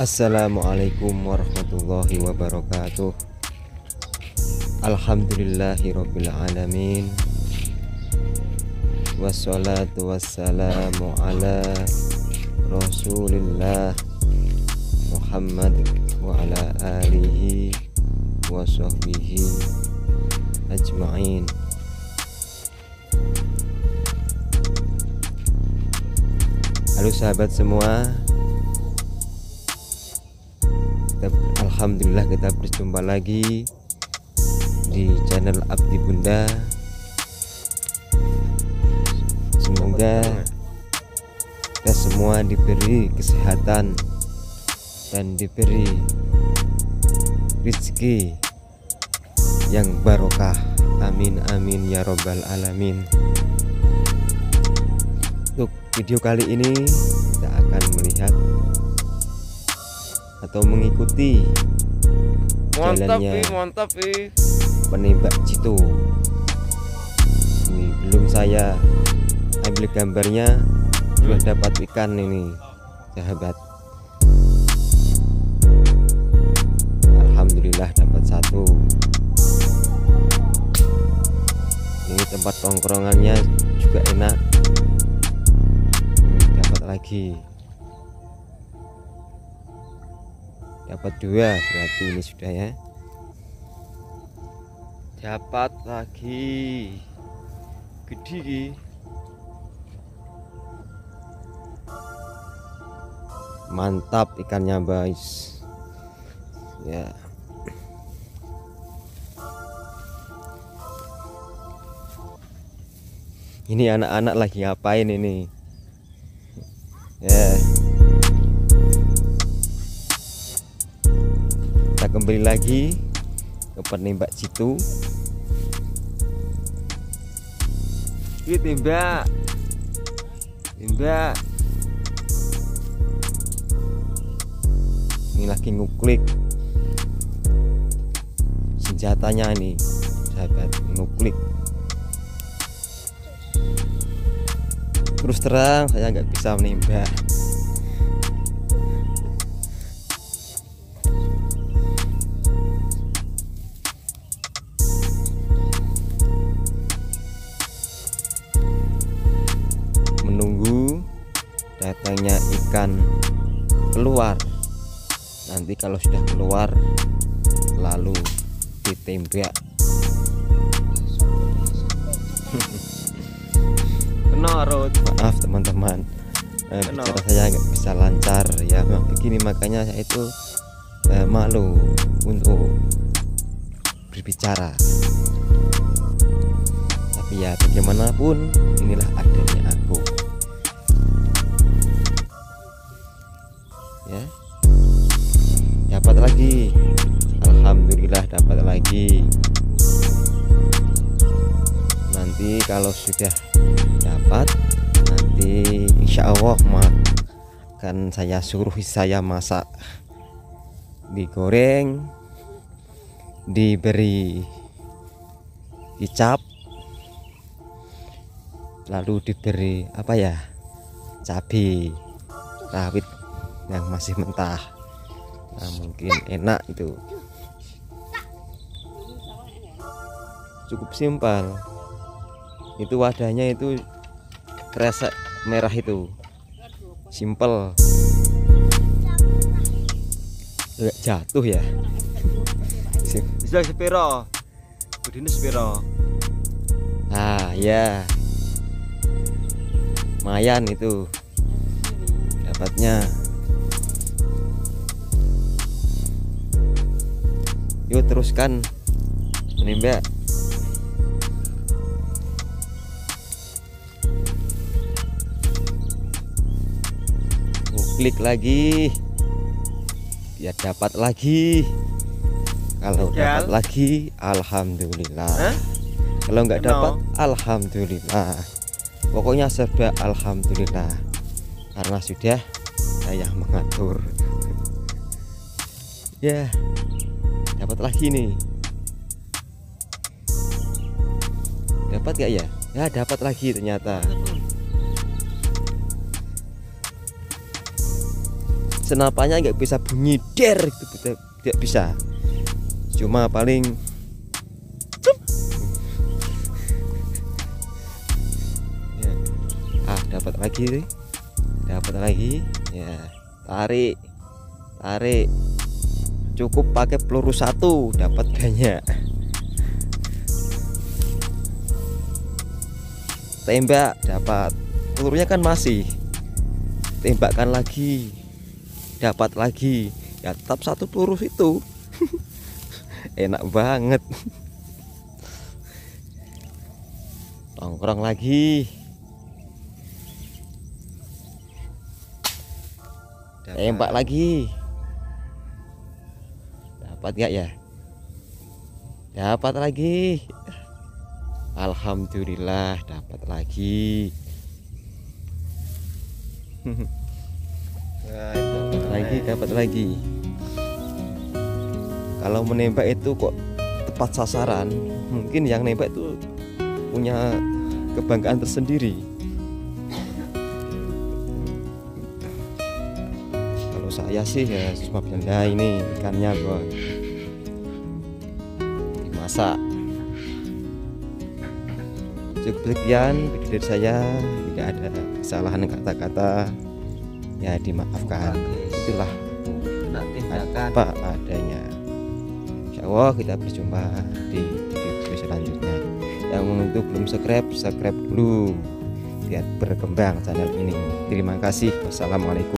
Assalamualaikum warahmatullahi wabarakatuh. Alhamdulillahirabbil alamin. Wassalatu wassalamu ala Rasulillah Muhammad wa ala alihi wa sahbihi ajma'in. Halo sahabat semua kita, Alhamdulillah kita berjumpa lagi di channel Abdi Bunda. Semoga kita semua diberi kesehatan dan diberi rezeki yang barokah. Amin amin ya robbal alamin. Untuk video kali ini kita akan melihat atau mengikuti mantap jalannya ih mantap ih penembak jitu ini belum saya ambil gambarnya sudah dapat ikan ini sahabat. Alhamdulillah dapat satu. Ini tempat tongkrongannya juga enak. Hmm, dapat lagi dapat dua berarti ini sudah ya. Dapat lagi. Gede mantap ikannya guys ya. Ini anak-anak lagi ngapain ini kembali lagi ke penembak jitu. Ini tembak. Tembak. Ini lagi nguklik senjatanya ini sahabat nguklik. Terus terang saya nggak bisa menembak ikan keluar. Nanti kalau sudah keluar lalu ditembak. Kenarut. Maaf teman-teman. Eh, bicara saya nggak bisa lancar ya. Memang begini makanya saya itu eh, malu untuk berbicara. Tapi ya bagaimanapun inilah adanya kalau sudah dapat nanti insya Allah akan saya suruh saya masak digoreng diberi kicap lalu diberi apa ya cabai rawit yang masih mentah. Nah mungkin enak itu. Cukup simpel itu wadahnya itu kresek merah itu. Simple jatuh ya. Bisa sepiro? Budine sepiro? Ah ya lumayan itu. Dapatnya. Yuk teruskan. Menembak klik lagi. Ya dapat lagi. Kalau Gagal. dapat lagi alhamdulillah. Hah? kalau nggak dapat alhamdulillah. Pokoknya serba alhamdulillah. Karena sudah saya mengatur. Ya dapat lagi nih. Dapat gak ya? Ya dapat lagi ternyata senapannya nggak bisa bunyi der itu tidak, bisa. Cuma paling ya. ah dapat lagi dapat lagi. Ya tarik. Tarik. Cukup pakai peluru satu dapat banyak. Tembak dapat. Pelurunya kan masih. Tembakkan lagi dapat lagi. Ya tetap satu peluru itu. Enak banget. Nongkrong lagi. Tembak lagi. Dapat gak ya? Dapat lagi. Alhamdulillah dapat lagi. Nah, itu. dapat lagi dapat lagi. Kalau menembak itu kok tepat sasaran mungkin yang nembak itu punya kebanggaan tersendiri. Kalau saya sih ya cuma benda ini ikannya boy dimasak. Cukup sekian video dari saya tidak ada kesalahan kata-kata ya dimaafkan tindakan apa adanya. Insya Allah kita berjumpa di video selanjutnya. Yang untuk belum subscribe subscribe dulu. Biar berkembang channel ini. Terima kasih. Wassalamualaikum